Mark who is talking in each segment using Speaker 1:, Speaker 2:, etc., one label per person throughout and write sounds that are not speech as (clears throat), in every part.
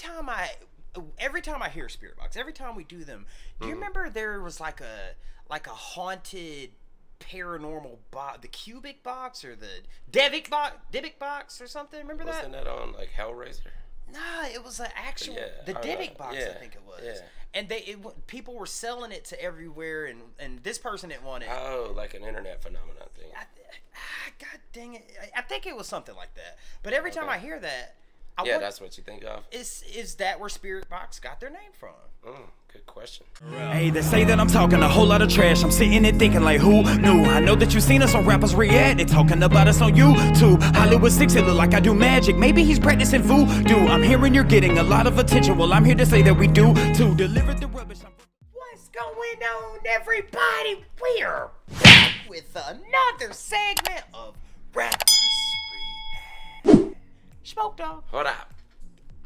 Speaker 1: time I every time I hear Spiritbox, every time we do them, do you mm-hmm. remember there was like a like a haunted paranormal box, the cubic box or the Devic box, Dibic box or something? Remember that?
Speaker 2: Wasn't that on like Hellraiser?
Speaker 1: Nah, it was an actual
Speaker 2: Yeah,
Speaker 1: the
Speaker 2: know.
Speaker 1: box. I think it was.
Speaker 2: yeah.
Speaker 1: And they it, people were selling it to everywhere, and and this person didn't want it.
Speaker 2: Oh, like an internet phenomenon thing.
Speaker 1: I, God dang it! I, I think it was something like that. But every time
Speaker 2: Okay.
Speaker 1: I hear that, I
Speaker 2: Yeah,
Speaker 1: wonder-
Speaker 2: that's what you think of.
Speaker 1: is is that where Spiritbox got their name from?
Speaker 2: Mm, good question.
Speaker 3: Hey, they say that I'm talking a whole lot of trash. I'm sitting there thinking like, who knew? I know that you've seen us on rappers react. They talking about us on YouTube. Hollywood six, it look like I do magic. Maybe he's practicing voodoo. I'm hearing you're getting a lot of attention. Well, I'm here to say that we do to deliver the rubbish. I'm-
Speaker 1: What's going on, everybody? We're back with another segment of Rappers React. Smoke Dog,
Speaker 2: Hold up.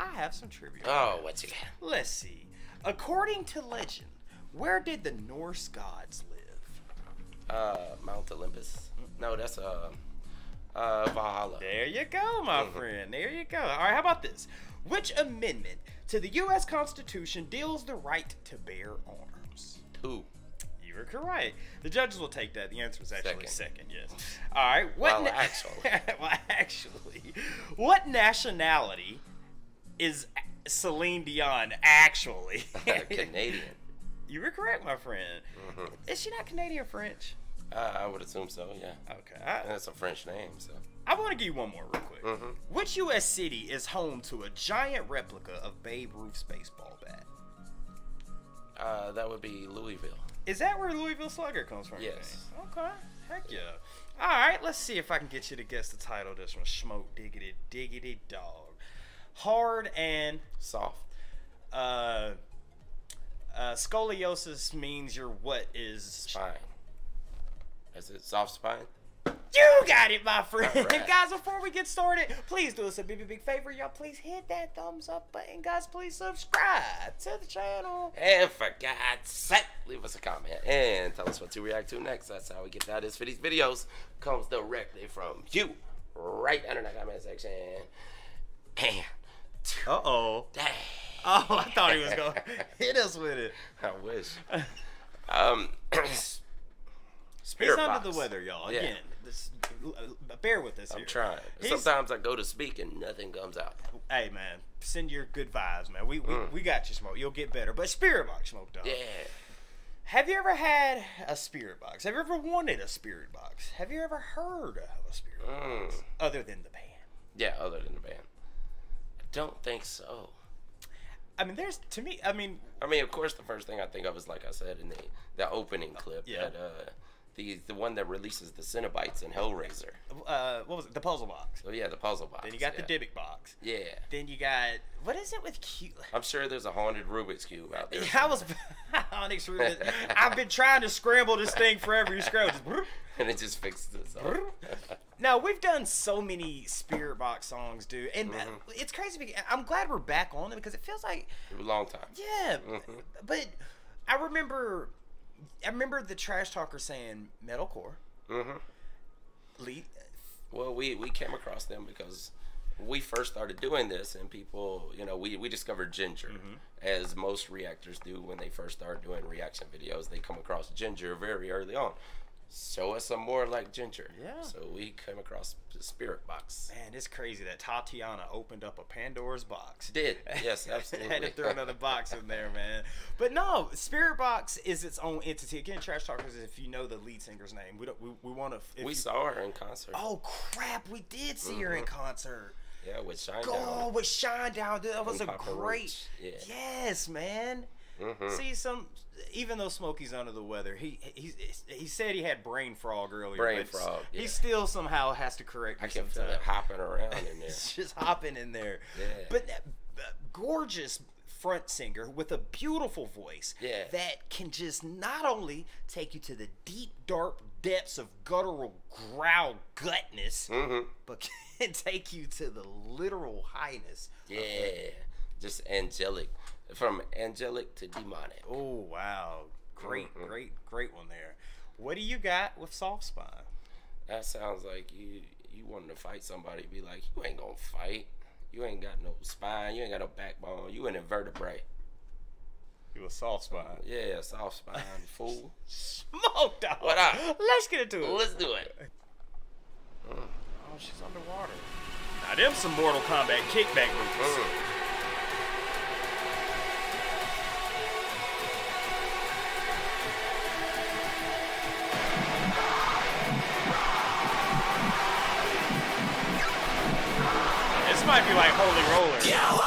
Speaker 1: I have some trivia.
Speaker 2: Oh, what's got?
Speaker 1: Let's see. According to legend, where did the Norse gods live?
Speaker 2: Uh, Mount Olympus. No, that's uh, uh, Valhalla.
Speaker 1: There you go, my friend. There you go. All right, how about this? Which amendment to the U.S. Constitution deals the right to bear arms?
Speaker 2: Two.
Speaker 1: Were correct. The judges will take that. The answer is actually second.
Speaker 2: Second.
Speaker 1: yes. All right. What
Speaker 2: Well, (laughs) actually.
Speaker 1: well, actually, what nationality is Celine Dion actually? (laughs)
Speaker 2: Canadian.
Speaker 1: you were correct, my friend.
Speaker 2: Mhm.
Speaker 1: Is she not Canadian or French?
Speaker 2: Uh, I would assume so. Yeah.
Speaker 1: Okay. I,
Speaker 2: And it's a French name, so.
Speaker 1: I want to give you one more real quick.
Speaker 2: Mhm.
Speaker 1: Which U.S. city is home to a giant replica of Babe Ruth's baseball bat?
Speaker 2: Uh, that would be Louisville.
Speaker 1: Is that where Louisville Slugger comes from?
Speaker 2: Yes.
Speaker 1: Okay. Heck yeah. All right. Let's see if I can get you to guess the title of this one. Smoke diggity diggity dog. Hard and
Speaker 2: Soft.
Speaker 1: uh, uh, scoliosis means your what is
Speaker 2: Spine. Is it soft spine?
Speaker 1: You got it, my friend.
Speaker 2: All right.
Speaker 1: guys, before we get started, please do us a big, big, big favor. Y'all, please hit that thumbs up button. Guys, please subscribe to the channel.
Speaker 2: And for God's sake, leave us a comment and tell us what to react to next. That's how we get that is for these videos. Comes directly from you, right under the comment section. And
Speaker 1: Uh oh.
Speaker 2: dang,
Speaker 1: Oh, I thought he was going (laughs) to hit us with it.
Speaker 2: I wish. (laughs) Um, (clears throat) Spirit
Speaker 1: He's under the weather, y'all.
Speaker 2: Yeah.
Speaker 1: Again, this, bear with us
Speaker 2: I'm
Speaker 1: here.
Speaker 2: trying.
Speaker 1: He's-
Speaker 2: Sometimes I go to speak and nothing comes out.
Speaker 1: Hey, man, send your good vibes, man. We, we,
Speaker 2: Mm.
Speaker 1: we got you, Smoke. You'll get better. But Spiritbox, Smoke Dog.
Speaker 2: Yeah.
Speaker 1: Have you ever had a Spirit Box? Have you ever wanted a Spirit Box? Have you ever heard of a Spirit Box?
Speaker 2: Mm.
Speaker 1: Other than the band.
Speaker 2: Yeah, other than the band. I don't think so.
Speaker 1: I mean, there's, to me, I mean,
Speaker 2: I mean, of course, the first thing I think of is like I said in the the opening clip
Speaker 1: Yeah.
Speaker 2: that uh, the the one that releases the Cenobites in Hellraiser.
Speaker 1: uh, what was it? The puzzle box.
Speaker 2: Oh yeah, the puzzle box.
Speaker 1: Then you got
Speaker 2: yeah.
Speaker 1: the Dybbuk box.
Speaker 2: Yeah,
Speaker 1: Then you got what is it with Q?
Speaker 2: I'm sure there's a haunted Rubik's cube out there. (laughs)
Speaker 1: I was (laughs) Onyx Rubin. I've been trying to scramble this thing forever. You scramble. Just, (laughs)
Speaker 2: and it just fixes itself.
Speaker 1: now we've done so many Spiritbox songs, dude, and uh,
Speaker 2: Mhm.
Speaker 1: it's crazy. I'm glad we're back on it because it feels like
Speaker 2: a long time.
Speaker 1: yeah.
Speaker 2: Mhm.
Speaker 1: But I remember, I remember the trash talker saying metalcore.
Speaker 2: hmm
Speaker 1: Lead,
Speaker 2: Well, we we came across them because we first started doing this, and people, you know, we we discovered Jinjer,
Speaker 1: Mm-hmm.
Speaker 2: as most reactors do when they first start doing reaction videos. They come across Jinjer very early on. Show us some more like Jinjer.
Speaker 1: Yeah.
Speaker 2: So we came across the Spiritbox.
Speaker 1: man, it's crazy that Tatiana opened up a Pandora's box.
Speaker 2: Did (laughs) yes, absolutely.
Speaker 1: had to throw another box in there, man. But no, Spiritbox is its own entity. Again, Trash Talkers. If you know the lead singer's name, we don't. We, we want to.
Speaker 2: we saw her in concert.
Speaker 1: Oh crap! We did see her in mm-hmm. concert.
Speaker 2: Yeah, with Shine
Speaker 1: Oh, with Shinedown, that was a
Speaker 2: Papa
Speaker 1: great.
Speaker 2: Yeah.
Speaker 1: Yes, man.
Speaker 2: Mhm.
Speaker 1: See some. Even though Smokey's under the weather, he he he said he had brain frog earlier.
Speaker 2: Brain frog,
Speaker 1: He still somehow has to correct.
Speaker 2: I can feel it hopping around in there. (laughs)
Speaker 1: It's just hopping in there.
Speaker 2: Yeah.
Speaker 1: But uh, gorgeous front singer with a beautiful voice
Speaker 2: Yeah.
Speaker 1: that can just not only take you to the deep, dark depths of guttural growl gutness,
Speaker 2: hmm
Speaker 1: but (laughs) can take you to the literal highness.
Speaker 2: Yeah, just angelic, from angelic to demonic.
Speaker 1: Oh, wow. Great,
Speaker 2: Mhm.
Speaker 1: great, great one there. What do you got with soft spine?
Speaker 2: That sounds like you you wanting to fight somebody. Be like, you ain't gonna fight. You ain't got no spine. You ain't got no backbone. You an invertebrate.
Speaker 1: You a soft spine.
Speaker 2: Yeah, soft spine, (laughs) fool.
Speaker 1: Smoke dog.
Speaker 2: What up?
Speaker 1: Let's get into it.
Speaker 2: Let's do it.
Speaker 1: Oh, she's underwater. Now them some Mortal Kombat kickback moves.
Speaker 2: Mm.
Speaker 1: Holy Roller.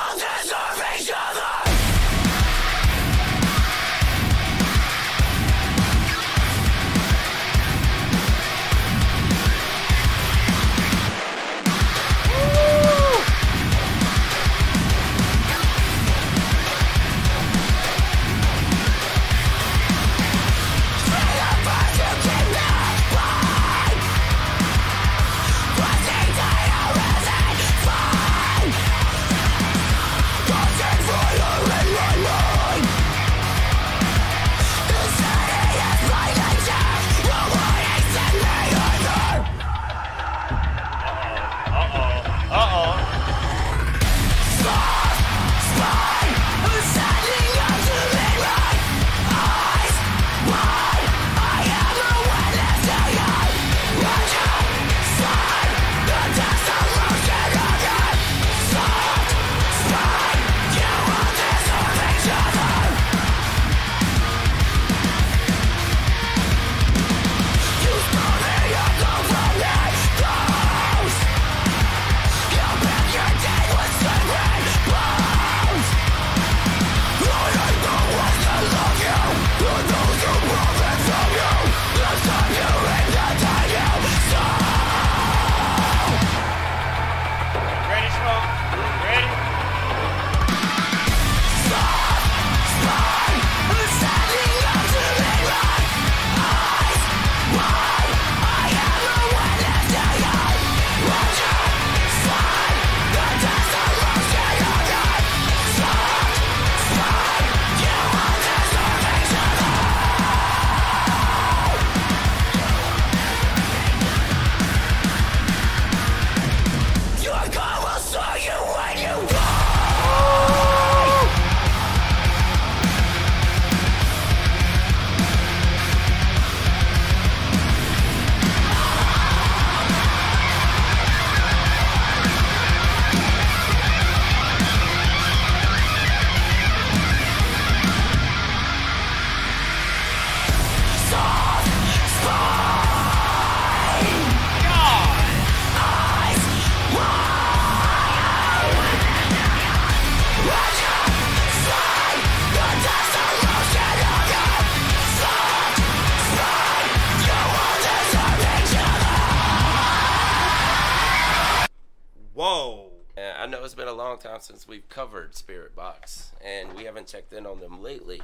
Speaker 2: Know it's been a long time since we've covered Spiritbox, and we haven't checked in on them lately,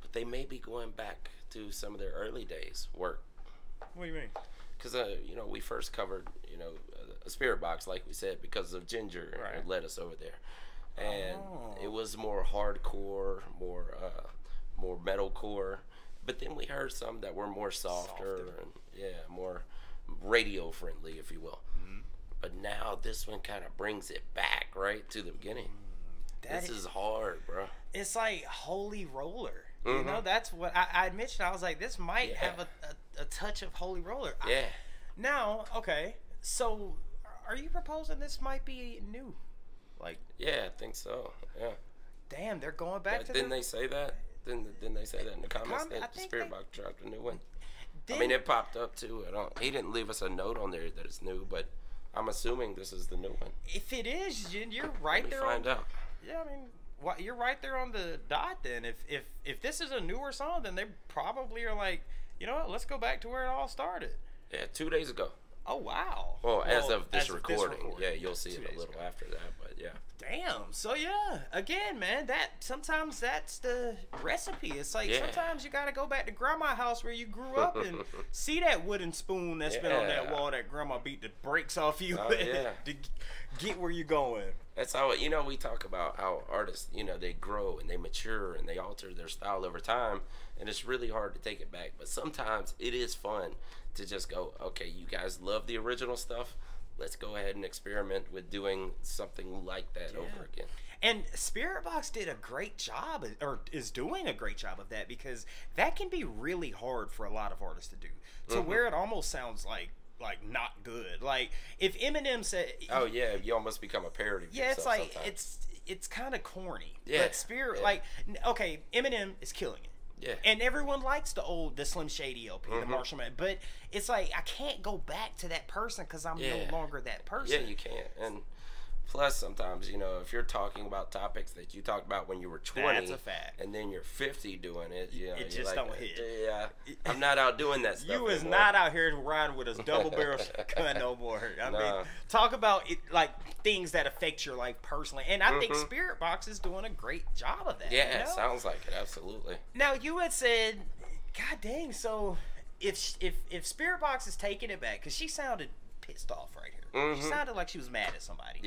Speaker 2: but they may be going back to some of their early days work.
Speaker 1: What do you mean?
Speaker 2: Because, uh, you know, we first covered, you know, a Spiritbox, like we said, because of Jinjer
Speaker 1: Right.
Speaker 2: who led us over there. And
Speaker 1: Oh.
Speaker 2: it was more hardcore, more uh, more metalcore. But then we heard some that were more softer,
Speaker 1: Softer.
Speaker 2: and, yeah, more radio friendly, if you will.
Speaker 1: Mm-hmm.
Speaker 2: Now this one kind of brings it back, right, to the beginning.
Speaker 1: That
Speaker 2: This is hard, bro.
Speaker 1: it's like holy roller. You
Speaker 2: Mhm.
Speaker 1: know, that's what I, I mentioned. I was like, this might
Speaker 2: Yeah.
Speaker 1: have a, a, a touch of holy roller. I-
Speaker 2: Yeah.
Speaker 1: now, okay, so are you proposing this might be new? Like,
Speaker 2: Yeah, I think so. Yeah.
Speaker 1: damn, they're going back
Speaker 2: But
Speaker 1: to
Speaker 2: didn't
Speaker 1: the,
Speaker 2: they say that? Didn't, didn't they say that in the comments
Speaker 1: Com-
Speaker 2: that the Spiritbox dropped a new one? I
Speaker 1: Didn't-
Speaker 2: mean, it popped up too. I don't. He didn't leave us a note on there that it's new, but I'm assuming this is the new one.
Speaker 1: if it is, you're right there.
Speaker 2: find
Speaker 1: on,
Speaker 2: out.
Speaker 1: Yeah, I mean, why, you're right there on the dot. Then, if if if this is a newer song, then they probably are like, you know what? Let's go back to where it all started.
Speaker 2: Yeah, two days ago.
Speaker 1: Oh wow.
Speaker 2: Well, as of this
Speaker 1: as
Speaker 2: recording,
Speaker 1: recording,
Speaker 2: yeah, you'll see it a little
Speaker 1: ago.
Speaker 2: after that. But yeah,
Speaker 1: Damn. So yeah, again, man, that sometimes that's the recipe. It's like
Speaker 2: Yeah.
Speaker 1: sometimes you gotta go back to grandma's house where you grew up and (laughs) see that wooden spoon that's been on that wall that grandma beat the brakes off you
Speaker 2: Oh, yeah. (laughs)
Speaker 1: to get where you're going.
Speaker 2: that's how you know we talk about how artists, you know, they grow and they mature and they alter their style over time, and it's really hard to take it back. But sometimes it is fun to just go, okay, you guys love the original stuff. let's go ahead and experiment with doing something like that over again.
Speaker 1: And Spiritbox did a great job, or is doing a great job of that because that can be really hard for a lot of artists to do. To
Speaker 2: Mm-hmm.
Speaker 1: where it almost sounds like like not good. Like if Eminem said,
Speaker 2: Oh yeah, you almost become a parody.
Speaker 1: Yeah, it's like
Speaker 2: sometimes.
Speaker 1: it's it's kind of corny.
Speaker 2: Yeah,
Speaker 1: but Spirit,
Speaker 2: yeah.
Speaker 1: like okay, Eminem is killing it.
Speaker 2: Yeah.
Speaker 1: And everyone likes the old, the Slim Shady LP,
Speaker 2: Mm-hmm.
Speaker 1: the Marshall Man. But it's like I can't go back to that person because I'm
Speaker 2: Yeah.
Speaker 1: no longer that person.
Speaker 2: Yeah, you can't. And plus, sometimes you know, if you're talking about topics that you talked about when you were 20,
Speaker 1: That's a fact.
Speaker 2: and then you're 50 doing it, you know,
Speaker 1: It just
Speaker 2: like,
Speaker 1: don't hit.
Speaker 2: Yeah, I'm (laughs) not out doing that stuff.
Speaker 1: You is
Speaker 2: anymore."
Speaker 1: not out here riding with a double barrel (laughs) gun no more. I mean, talk about it like things that affect your life personally, and I think Spiritbox is doing a great job of that.
Speaker 2: Mm-hmm. Yeah,
Speaker 1: you
Speaker 2: it sounds like it. Absolutely.
Speaker 1: Now you had said, God dang, so if if if Spiritbox is taking it back, because she sounded pissed off right here. She sounded like she was mad at somebody.
Speaker 2: Mm-hmm.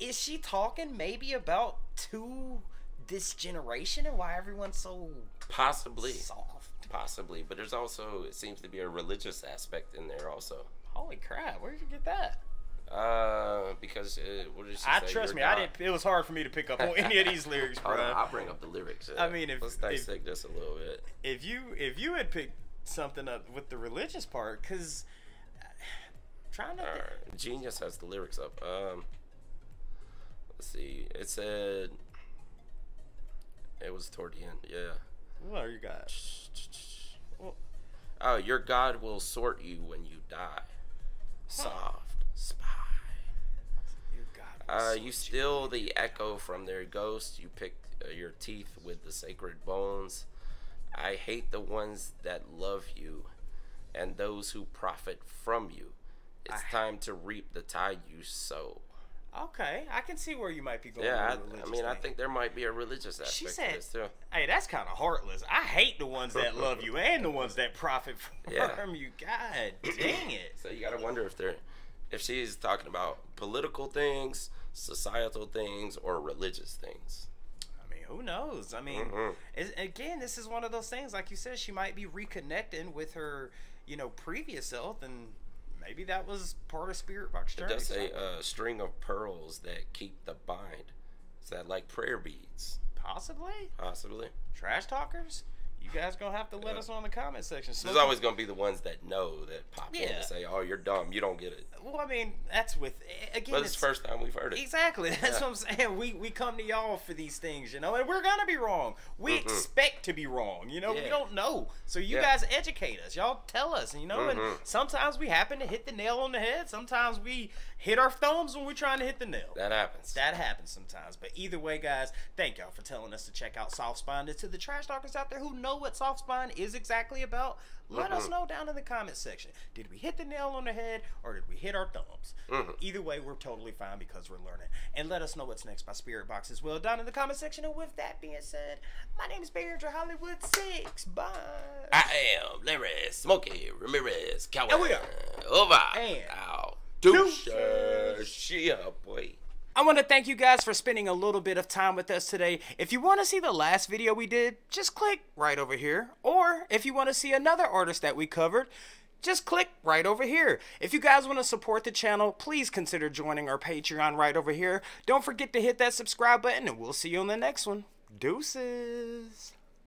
Speaker 2: Yeah.
Speaker 1: Is she talking maybe about to this generation and why everyone's so
Speaker 2: Possibly.
Speaker 1: soft?
Speaker 2: Possibly. But there's also, it seems to be a religious aspect in there also.
Speaker 1: Holy crap! Where did you get that?
Speaker 2: Uh, because, uh, what did she
Speaker 1: I
Speaker 2: say?
Speaker 1: trust
Speaker 2: Your
Speaker 1: me. I didn't. It was hard for me to pick up on (laughs) any of these lyrics, bro.
Speaker 2: I'll bring up the lyrics.
Speaker 1: I mean, if-
Speaker 2: let's
Speaker 1: if-
Speaker 2: dissect this a little bit.
Speaker 1: if you if you had picked something up with the religious part, because trying to.
Speaker 2: All right. Genius has the lyrics up. Um, let's see. It said. It was toward the end. Yeah.
Speaker 1: What you got? Well,
Speaker 2: Oh, your God will sort you when you die. Soft spy.
Speaker 1: you got.
Speaker 2: Uh, you steal the echo from their ghost. You pick uh, your teeth with the sacred bones. I hate the ones that love you and those who profit from you. It's
Speaker 1: I-
Speaker 2: time to reap the tie you sow.
Speaker 1: Okay, I can see where you might be going.
Speaker 2: Yeah, I, I mean, I think there might be a religious aspect
Speaker 1: She
Speaker 2: to this too.
Speaker 1: "Hey, that's kind of heartless. I hate the ones that love you and the ones that profit (laughs) from
Speaker 2: Yeah.
Speaker 1: you. God dang it!
Speaker 2: So you gotta wonder if they're, if she's talking about political things, societal things, or religious things.
Speaker 1: I mean, who knows? I mean,
Speaker 2: Mhm.
Speaker 1: again, this is one of those things. Like you said, she might be reconnecting with her, you know, previous self, and maybe that was part of Spiritbox
Speaker 2: It does say a string of pearls that keep the bind. Is that like prayer beads?
Speaker 1: Possibly
Speaker 2: Possibly.
Speaker 1: trash talkers. You guys gonna have to let
Speaker 2: Yeah.
Speaker 1: us know in the comment section.
Speaker 2: There's always gonna be the ones that know that pop in
Speaker 1: Yeah.
Speaker 2: and say, "Oh, you're dumb. You don't get it."
Speaker 1: Well, I mean, that's with again.
Speaker 2: But it's the first time we've heard it.
Speaker 1: Exactly. (laughs) That's
Speaker 2: Yeah.
Speaker 1: what I'm saying. We we come to y'all for these things, you know, and we're gonna be wrong. We expect to be wrong, you know. We
Speaker 2: Mm-hmm.
Speaker 1: Don't know, so you guys educate us. Y'all tell us, you know. And
Speaker 2: Mhm.
Speaker 1: sometimes we happen to hit the nail on the head. Sometimes we hit our thumbs when we're trying to hit the nail.
Speaker 2: That happens.
Speaker 1: That happens sometimes. But either way, guys, thank y'all for telling us to check out Soft Spine. And to the trash talkers out there who know what Soft Spine is exactly about, let us
Speaker 2: Mhm.
Speaker 1: know down in the comment section. Did we hit the nail on the head or did we hit our thumbs?
Speaker 2: Mhm.
Speaker 1: Either way, we're totally fine because we're learning. And let us know what's next by Spiritbox as well down in the comment section. And with that being said, my name is Beardra Hollywood 6. Bye.
Speaker 2: I am Larry Smokey Ramirez Coward.
Speaker 1: And we are-
Speaker 2: over
Speaker 1: And-
Speaker 2: out.
Speaker 1: Deuces.
Speaker 2: Deuces. Yeah, boy.
Speaker 1: I want to thank you guys for spending a little bit of time with us today. If you want to see the last video we did, just click right over here. Or if you want to see another artist that we covered, just click right over here. If you guys want to support the channel, please consider joining our Patreon right over here. Don't forget to hit that subscribe button, and we'll see you on the next one. Deuces.